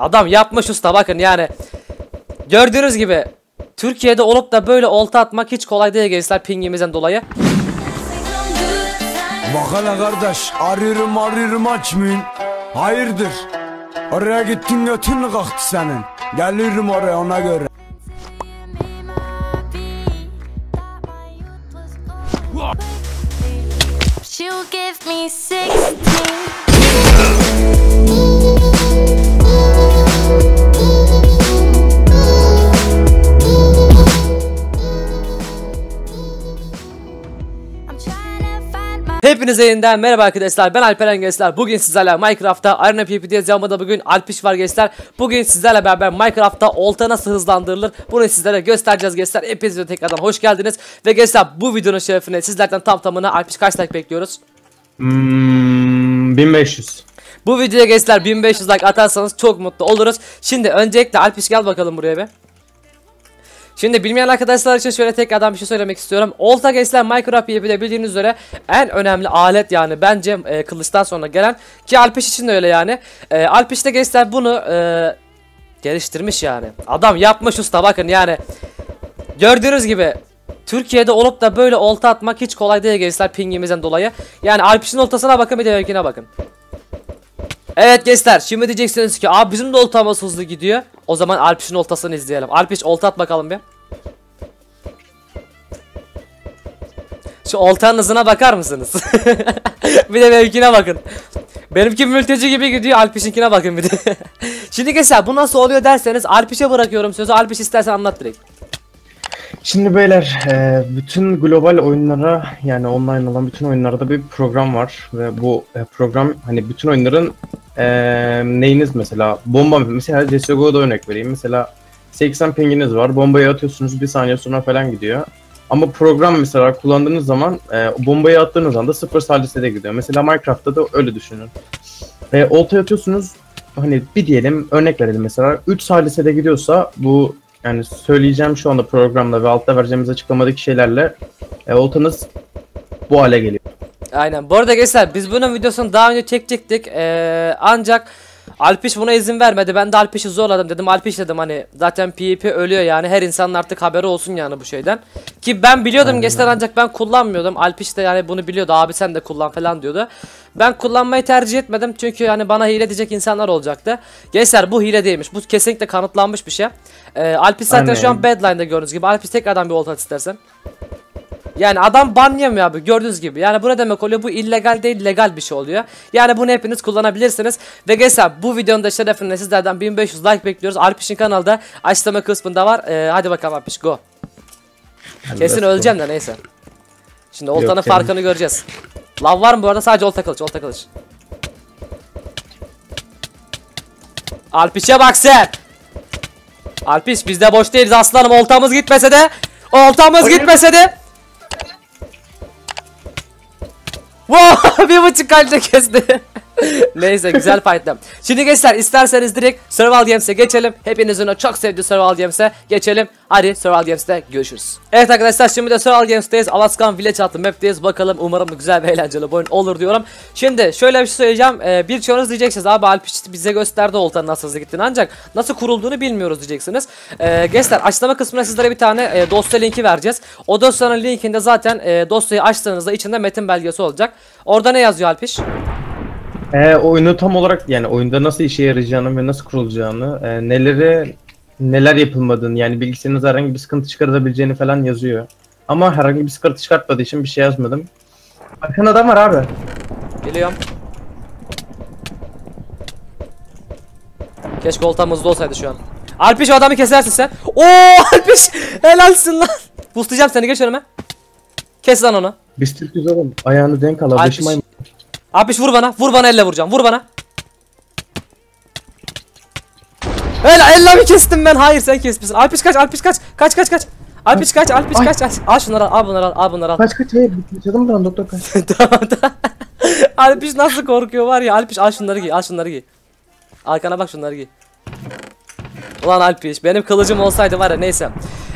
Adam yapmış usta bakın yani. Gördüğünüz gibi Türkiye'de olup da böyle olta atmak hiç kolay değil gençler pingimizden dolayı. Bak hele kardeş arıyorum arıyorum açmıyorsun Hayırdır Oraya gittin götün kalktı senin Geliyorum oraya ona göre She'll give me 16. Hepinize yeniden merhaba arkadaşlar. Ben Alperen Gençler Bugün sizlerle Minecraft'ta Arena PvP'deyiz yanımda bugün Alpiş var gençler. Bugün sizlerle beraber Minecraft'ta olta nasıl hızlandırılır? Bunu sizlere göstereceğiz gençler. Hepinize tekrardan hoş geldiniz. Ve gençler bu videonun şerefine sizlerden tam tamına Alpiş kaç like bekliyoruz? Hmm, 1500. Bu videoya gençler 1500 like atarsanız çok mutlu oluruz. Şimdi öncelikle Alpiş gel bakalım buraya bir Şimdi bilmeyen arkadaşlar için şöyle tekrardan bir şey söylemek istiyorum. Olta gençler Minecraft PvP'de bildiğiniz üzere en önemli alet yani bence e, kılıçtan sonra gelen ki Alpiş için de öyle yani. E, Alpiş de gençler bunu e, geliştirmiş yani. Adam yapmış usta bakın yani. Gördüğünüz gibi Türkiye'de olup da böyle olta atmak hiç kolay değil gençler pingimizden dolayı. Yani Alpiş'in oltasına bakın bir de benimkine bakın. Evet gençler şimdi diyeceksiniz ki abi bizim de oltamız hızlı gidiyor. O zaman Alpiş'in oltasını izleyelim. Alpiş olta at bakalım bir. Şu oltanın hızına bakar mısınız? bir de benimkine bakın. Benimki mülteci gibi gidiyor Alpiş'inkine bakın bir de. Şimdi gençler bu nasıl oluyor derseniz Alpiş'e bırakıyorum sözü. Alpiş istersen anlat direkt. Şimdi beyler e, bütün global oyunlara yani online olan bütün oyunlarda bir program var ve bu e, program hani bütün oyunların e, neyiniz mesela? Bomba mesela CSGO'da örnek vereyim. Mesela 80 pinginiz var. Bombayı atıyorsunuz. Bir saniye sonra falan gidiyor. Ama program mesela kullandığınız zaman e, bombayı attığınız anda sıfır salisede gidiyor. Mesela Minecraft'ta da öyle düşünün. E, olta atıyorsunuz. Hani bir diyelim örnek verelim mesela. 3 salisede gidiyorsa bu yani söyleyeceğim şu anda programda ve altta vereceğimiz açıklamadaki şeylerle e, oltanız bu hale geliyor. Aynen. Bu arada gençler biz bunun videosunu daha önce çekecektik. Ee, ancak Alpiş buna izin vermedi. Ben de Alpiş'i zorladım dedim. Alpiş dedim hani zaten PvP ölüyor yani. Her insanın artık haberi olsun yani bu şeyden. Ki ben biliyordum gençler ancak ben kullanmıyordum. Alpiş de yani bunu biliyordu. Abi sen de kullan falan diyordu. Ben kullanmayı tercih etmedim. Çünkü hani bana hile diyecek insanlar olacaktı. Gençler bu hile değilmiş. Bu kesinlikle kanıtlanmış bir şey. Ee, Alpiş zaten Aynen. şu an Badline'da gördüğünüz gibi. Alpiş tekrardan bir olta at istersen. Yani adam ban yemiyor abi gördüğünüz gibi. Yani bu ne demek oluyor? Bu illegal değil legal bir şey oluyor. Yani bunu hepiniz kullanabilirsiniz. Ve gençler bu videonun da şerefine sizlerden 1500 like bekliyoruz. Alpiş'in kanalda açıklama kısmında var. Ee, hadi bakalım Alpiş go. Kesin öleceğim de neyse. Şimdi oltanın Yok farkını göreceğiz. Lav var mı bu arada? Sadece olta kılıç, olta kılıç. Alpiş'e bak sen. Alpiş biz de boş değiliz aslanım. Oltamız gitmese de. Oltamız gitmese de. Wow, bir buçuk kalple kesti. Neyse güzel fight'tı. Şimdi gençler isterseniz direkt Survival Games'e geçelim. Hepinizin o çok sevdiği Survival Games'e geçelim. Hadi Survival Games'te görüşürüz. Evet arkadaşlar şimdi de Survival Games'teyiz. Alaskan Village adlı map'teyiz. Bakalım umarım güzel ve eğlenceli bir oyun olur diyorum. Şimdi şöyle bir şey söyleyeceğim. Ee, birçoğunuz diyeceksiniz abi Alpiç bize gösterdi oltanın nasıl hızlı gittiğini ancak nasıl kurulduğunu bilmiyoruz diyeceksiniz. Ee, gençler açıklama kısmına sizlere bir tane e, dosya linki vereceğiz. O dosyanın linkinde zaten e, dosyayı açtığınızda içinde metin belgesi olacak. Orada ne yazıyor Alpiş? E, oyunu tam olarak yani oyunda nasıl işe yarayacağını ve nasıl kurulacağını, e, neleri neler yapılmadığını yani bilgisayarınıza herhangi bir sıkıntı çıkartabileceğini falan yazıyor. Ama herhangi bir sıkıntı çıkartmadığı için bir şey yazmadım. Bakın adam var abi. Geliyorum. Keşke oltam hızlı olsaydı şu an. Alpiş o adamı kesersin sen. Oo Alpiş helalsin lan. Boostlayacağım seni geç önüme. Kes lan onu. Biz Türk'üz oğlum. Ayağını denk al. Alpiş. Başım Alpiş vur bana. Vur bana elle vuracağım. Vur bana. Helal elle mi kestim ben? Hayır sen kesmişsin. Alpiş kaç. Alpiş kaç. Kaç kaç kaç. Alpiş kaç. Alpiş Ay. kaç. Al, şunları al. Al bunları al. Al bunları al. Kaç kaç hayır. Canım lan doktor kaç. tamam tamam. Alpiş nasıl korkuyor var ya. Alpiş al şunları giy. Al şunları giy. Arkana bak şunları giy. Ulan Alpiş benim kılıcım olsaydı var ya neyse.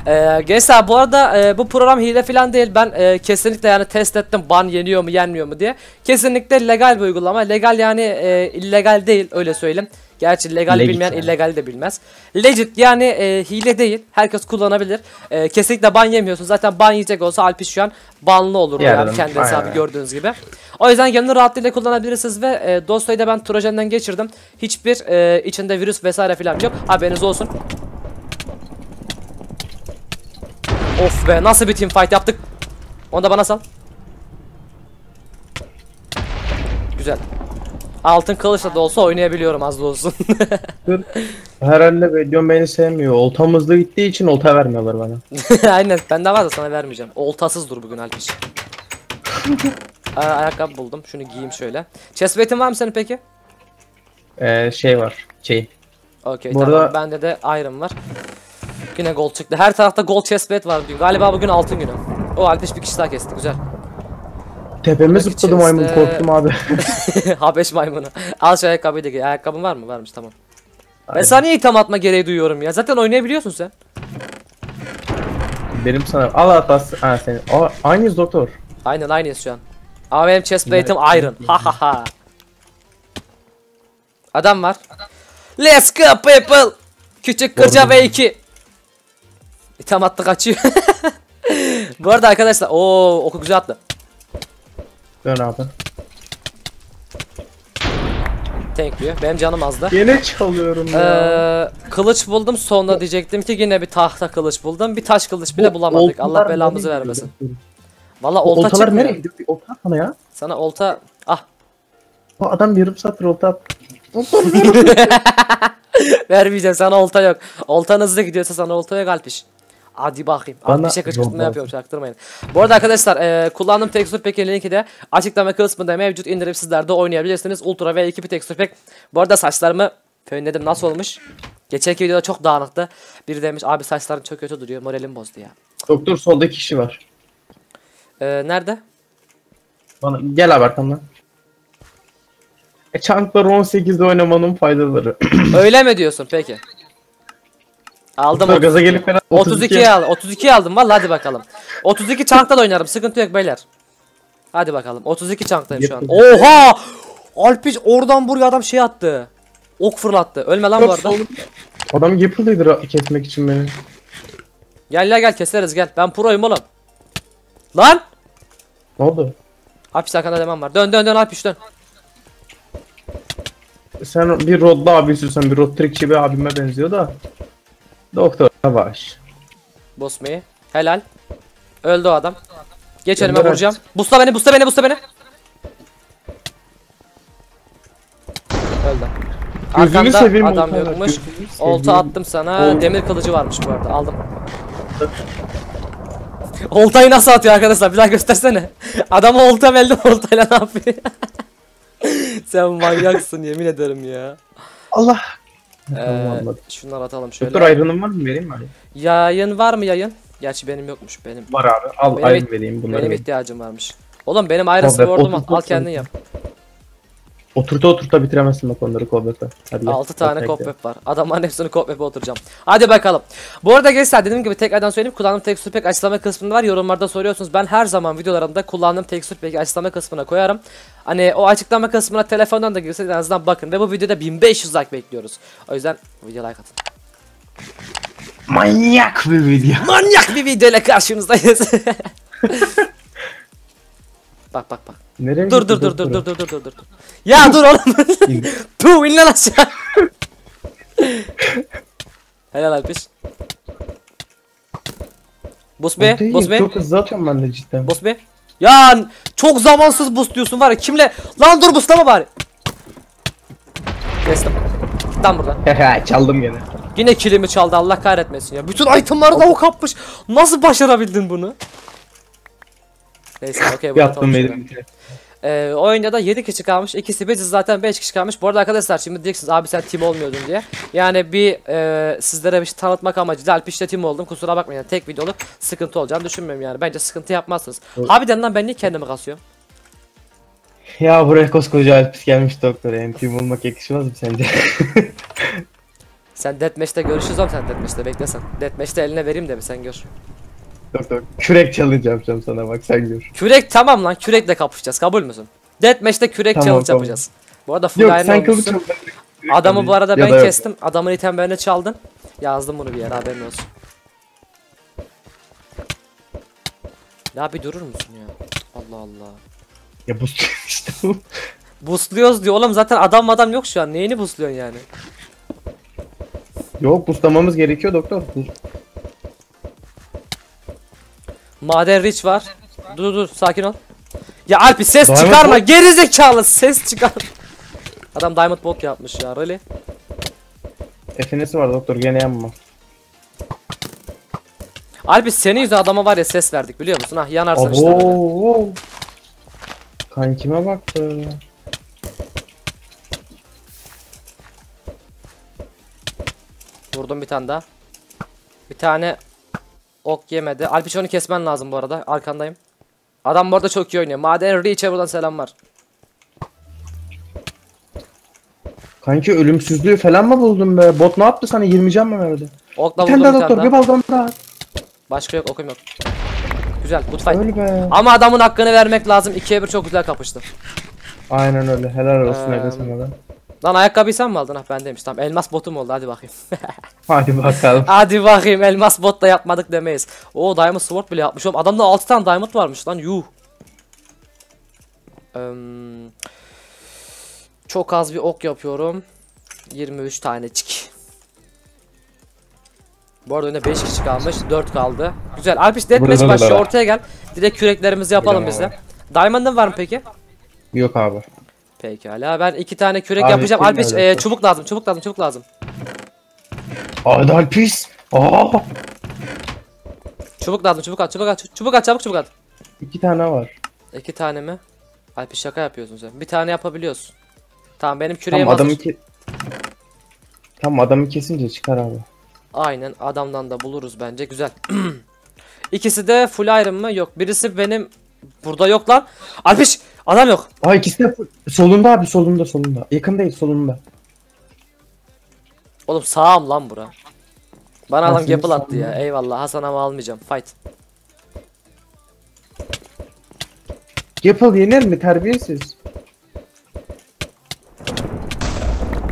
Ee, gençler bu arada e, bu program hile falan değil. Ben e, kesinlikle yani test ettim ban yeniyor mu yenmiyor mu diye. Kesinlikle legal bir uygulama. Legal yani e, illegal değil öyle söyleyeyim. Gerçi legali Legit bilmeyen yani. illegali de bilmez. Legit yani e, hile değil. Herkes kullanabilir. E, kesinlikle ban yemiyorsun. Zaten ban yiyecek olsa Alpiş şu an banlı olur yani, Yani, kendi aynen. hesabı gördüğünüz gibi. O yüzden gönül rahatlığıyla kullanabilirsiniz ve e, da ben Trojan'dan geçirdim. Hiçbir e, içinde virüs vesaire falan yok. Haberiniz olsun. Of be nasıl bir team fight yaptık. Onu da bana sal. Güzel. Altın kılıçla da olsa oynayabiliyorum az da olsun. Herhalde videom beni sevmiyor. Oltam hızlı gittiği için olta vermiyorlar bana. Aynen bende var da sana vermeyeceğim. Oltasız dur bugün Alpiş. Aa, ayakkabı buldum. Şunu giyeyim şöyle. Chestplate'in var mı senin peki? Ee, şey var. Şey. Okey tamam. arada- Bende de iron var. Yine gold çıktı. Her tarafta gold chestplate var bugün. Galiba bugün altın günü. O Alpiş bir kişi daha kesti. Güzel. Tepeme Buradaki zıpladı maymun korktum abi. Habeş maymunu. Al şu ayakkabıyı da giy. Ayakkabın var mı? Varmış tamam. Ben sana niye itham atma gereği duyuyorum ya. Zaten oynayabiliyorsun sen. Benim sana al hatası. Ha senin. Aa, aynıyız doktor. Aynen aynıyız şu an. Ama benim chestplate'im iron. Ha ha ha. Adam var. Let's go people. Küçük kırca ve 2. İtham attı kaçıyor. Bu arada arkadaşlar o oku güzel attı. Dön abi. Thank you. Benim canım azdı. Yine çalıyorum ya. Ee, kılıç buldum sonra diyecektim ki yine bir tahta kılıç buldum. Bir taş kılıç bile Bu bulamadık. Allah belamızı vermesin. Valla olta Oltalar çıkmıyor. nereye gidiyor? Bir olta at bana ya. Sana olta ah O adam yarım saattir olta at. vermeyeceğim sana olta yok. Oltan hızlı gidiyorsa sana olta yok Alpiş. Hadi bakayım. Bana Alpiş'e kışkırtma yollar. yapıyorum çaktırmayın. Bu arada arkadaşlar e, kullandığım tekstür pack'in linki de açıklama kısmında mevcut indirip sizler de oynayabilirsiniz. Ultra ve 2 bir tekstür pack. Bu arada saçlarımı fönledim nasıl olmuş? Geçenki videoda çok dağınıktı. Biri demiş abi saçların çok kötü duruyor moralim bozdu ya. Doktor solda kişi var. E, nerede? Bana gel abi arkamdan. E, Chunk'lar 18'de oynamanın faydaları. Öyle mi diyorsun peki? Aldım Doktor gaza gelip falan 32'ye aldım. 32'ye aldım vallahi hadi bakalım. 32 çankta da oynarım. Sıkıntı yok beyler. Hadi bakalım. 32 çanktayım şu an. Oha! Alpiş oradan buraya adam şey attı. Ok fırlattı. Ölme lan bu arada. Adam yapılıydı kesmek için beni. Gel gel gel keseriz gel. Ben proyum oğlum. Lan! Ne oldu? Alpiş arkanda demem var. Dön dön dön Alpiş dön. Sen bir rodlu abi istiyorsan bir rod trikçi bir abime benziyor da. Doktor yavaş. Boss me. Helal. Öldü o adam. Geç önüme Gönder vuracağım. Busta beni, busta beni, busta beni. Öldü. Gözünü Arkanda seveyim adam olta ver, yokmuş. gözünü Olta attım sana. Ol- Demir kılıcı varmış bu arada. Aldım. Oltayı nasıl atıyor arkadaşlar? Bir daha göstersene. Adama olta verdim oltayla ne yapıyor? Sen manyaksın yemin ederim ya. Allah. Ee, şunları atalım şöyle. Doktor ayrınım var mı vereyim mi? Yayın var mı yayın? Gerçi benim yokmuş benim. Var abi. Al Benim- ayrın vereyim bunları. Benim ihtiyacım varmış. Oğlum benim ayrı otuz Al kendin yap. Oturta oturta bitiremezsin bak onları kovbete. Hadi gel. 6 tane kopweb var. Adamların hepsini kopweb'e oturacağım. Hadi bakalım. Bu arada gençler dediğim gibi tekrardan söyleyeyim. Kullandığım tekstür pack açıklama kısmında var. Yorumlarda soruyorsunuz. Ben her zaman videolarımda kullandığım tekstür pack'i açıklama kısmına koyarım. Hani o açıklama kısmına telefondan da girseniz en azından bakın. Ve bu videoda 1500 like bekliyoruz. O yüzden video like atın. Manyak bir video. Manyak bir videoyla karşınızdayız. bak bak bak. Nereye Dur dur dur dur doktor? dur dur dur dur. Ya dur oğlum. Puh in lan aşağı. Helal Alpiş. Boss be, boss be, Çok hızlı atıyorum ben de cidden. boss be. Ya çok zamansız boost diyorsun var ya kimle? Lan dur boostlama bari. Kestim. Lan buradan. Çaldım gene. Yine kilimi çaldı Allah kahretmesin ya. Bütün itemları da o kapmış. Nasıl başarabildin bunu? Neyse okey. Yaptım benim. Ee, oyunda da 7 kişi kalmış. İkisi biziz zaten 5 kişi kalmış. Bu arada arkadaşlar şimdi diyeceksiniz abi sen team olmuyordun diye. Yani bir e, sizlere bir şey tanıtmak amacıyla Alpiş'te team oldum. Kusura bakmayın. Yani tek videoluk sıkıntı olacağını düşünmüyorum yani. Bence sıkıntı yapmazsınız. Evet. Harbiden lan ben niye kendimi kasıyorum? Ya buraya koskoca Alpis gelmiş doktor. Yani team olmak yakışmaz mı sence? Sen Deathmatch'te görüşürüz oğlum sen Deathmatch'te beklesen. Deathmatch'te eline vereyim de bir sen gör. Doktor. Kürek challenge yapacağım sana bak sen gör. Kürek tamam lan kürekle kapışacağız kabul müsün? Deathmatch'te kürek Tamam, challenge tamam. yapacağız. Bu arada full Yok iron sen kılıç. Adamı bu arada Ya ben da yok. kestim. Adamın itemlerini çaldın. Yazdım bunu bir yere haberin olsun. Ya bir durur musun ya? Allah Allah. Ya bu işte bu. Boostluyoruz diyor oğlum zaten adam adam yok şu an. Neyini boostluyorsun yani? Yok buslamamız gerekiyor doktor. Maden Rich var. Dur dur sakin ol. Ya Alpi ses Diamond çıkarma bot- geri zekalı ses çıkar. Adam Diamond Bot yapmış ya really. FNS'i var doktor gene yanma. Alpi senin yüzünden adama var ya ses verdik biliyor musun? Ah yanarsın işte böyle. Abo. Kankime bak be. Vurdum bir tane daha. Bir tane ok yemedi. Alpiç onu kesmen lazım bu arada. Arkandayım. Adam bu arada çok iyi oynuyor. Maden Reach'e buradan selamlar. Kanki ölümsüzlüğü falan mı buldun be? Bot ne yaptı sana 20 can mı verdi? Okla Bir tane daha doktor bir balgam daha. Başka yok okum yok. Güzel good fight. Öyle be. Ama adamın hakkını vermek lazım. 2'ye 1 çok güzel kapıştı. Aynen öyle. Helal olsun Ee. Lan ayakkabıyı sen mi aldın? Ah bendeymiş tamam. Elmas botum oldu hadi bakayım. Hadi bakalım. hadi bakayım elmas bot da yapmadık demeyiz. Oo diamond sword bile yapmış oğlum. Adamda 6 tane diamond varmış lan yuh. Eee, çok az bir ok yapıyorum. 23 tanecik. Bu arada önde 5 kişi kalmış. 4 kaldı. Güzel. Alpiş deathmatch başlıyor. Ortaya gel. Direkt küreklerimizi yapalım biz de. Diamond'ın var mı peki? Yok abi. Pekala. Ben iki tane kürek Abi, yapacağım. kim Alpiş nerede? e, çubuk lazım. Çubuk lazım. Çubuk lazım. Hadi Alpis. Aa. Çubuk lazım. Çubuk at. Çubuk at. Çubuk at. Çabuk çubuk at. İki tane var. İki tane mi? Alpiş şaka yapıyorsun sen. Bir tane yapabiliyorsun. Tamam benim küreğim adamı hazır. ki... Tamam adamı kesince çıkar abi. Aynen adamdan da buluruz bence. Güzel. İkisi de full iron mı? Yok. Birisi benim burada yok lan. Alpiş adam yok. Aa ikisi de solunda abi solunda solunda. Yakın değil solunda. Oğlum sağım lan bura. Bana adam gapple attı ya. Eyvallah Hasan ama almayacağım. Fight. Gapple yenir mi terbiyesiz?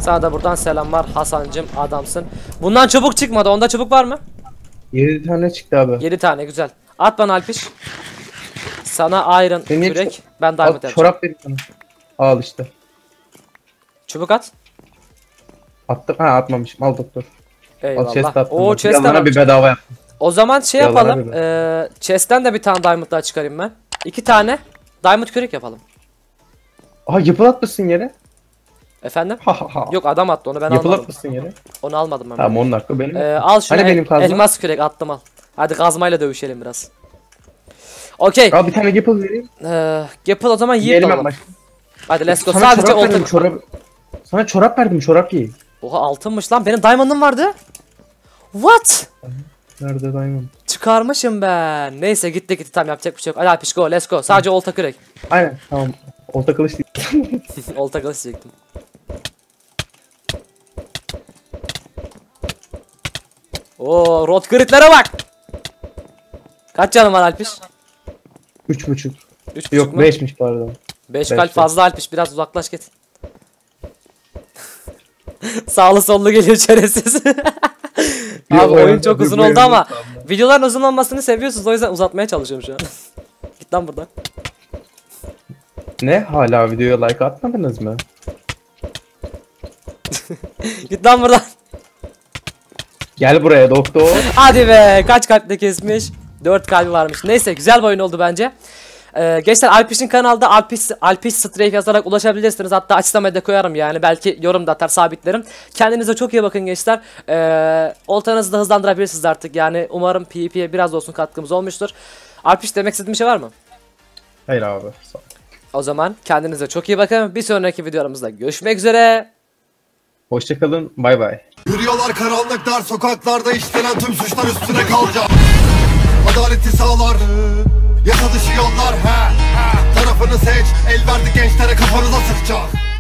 Sana da buradan selamlar Hasancım adamsın. Bundan çubuk çıkmadı. Onda çubuk var mı? 7 tane çıktı abi. 7 tane güzel. At bana Alpiş. Sana iron Senin kürek. Ben diamond yapacağım. çorap verin sana. Al işte. Çubuk at. Attım. Ha atmamışım. Al doktor. Al chest Eyvallah. attım. Oo bak. chest Yanlarına var. bir bedava yap. O zaman şey Yalan yapalım. abi. Eee chest'ten de bir tane diamond daha çıkarayım ben. İki tane diamond kürek yapalım. Aha yapıl atmışsın yere. Efendim? Ha ha ha. Yok adam attı onu ben almadım. atmışsın yere. Onu almadım ben. Tamam onun hakkı benim. Ee, al şunu Hani el- benim kazma? elmas kürek attım al. Hadi kazmayla dövüşelim biraz. Okey. Al bir tane yapıl vereyim. Ee, Gapple o zaman yiyip alalım. en baş. Hadi let's go. Sana Sadece çorap verdim çorap. Sana çorap verdim çorap giy. Oha altınmış lan. Benim diamond'ım vardı. What? Nerede diamond? Çıkarmışım ben. Neyse gitti gitti tamam yapacak bir şey yok. Hadi Alpiş go let's go. Sadece olta kürek. Aynen tamam. Olta kılıç değil. olta kılıç çektim. Oo rot kritlere bak. Kaç canım var Alpiş? Üç buçuk. Üç Yok mu? beşmiş pardon. 5 Beş, kalp beş. fazla Alpiş biraz uzaklaş git. Sağlı sollu geliyor çaresiz. Abi oyun evet, çok uzun oldu ama yok videoların uzun olmasını seviyorsunuz o yüzden uzatmaya çalışıyorum şu an. Git lan buradan. Ne? Hala videoya like atmadınız mı? Git lan buradan. Gel buraya doktor. Hadi be kaç kalple kesmiş. 4 kalbi varmış. Neyse güzel bir oyun oldu bence. Ee, gençler Alpiş'in kanalda Alpiş, Alpiş Strafe yazarak ulaşabilirsiniz. Hatta açıklamaya da koyarım yani. Belki yorum da atar sabitlerim. Kendinize çok iyi bakın gençler. Ee, oltanızı da hızlandırabilirsiniz artık. Yani umarım PvP'ye biraz olsun katkımız olmuştur. Alpiş demek istediğin bir şey var mı? Hayır abi. Sağ ol. O zaman kendinize çok iyi bakın. Bir sonraki videolarımızda görüşmek üzere. Hoşçakalın. Bay bay. Yürüyorlar karanlık dar sokaklarda işlenen tüm suçlar üstüne kalacak Adaleti sağlar Yasa dışı yollar he. Tarafını seç El verdi gençlere kafanıza sıkacak